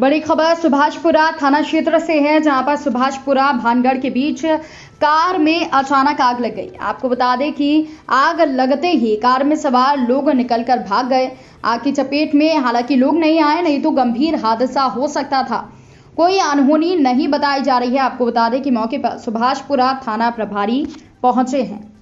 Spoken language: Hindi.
बड़ी खबर, सुभाषपुरा थाना क्षेत्र से है, जहाँ पर सुभाषपुरा भानगढ़ के बीच कार में अचानक आग लग गई। आपको बता दें कि आग लगते ही कार में सवार लोग निकलकर भाग गए। आग की चपेट में हालाँकि लोग नहीं आए, नहीं तो गंभीर हादसा हो सकता था। कोई अनहोनी नहीं बताई जा रही है। आपको बता दें कि मौके पर सुभाषपुरा थाना प्रभारी पहुँचे हैं।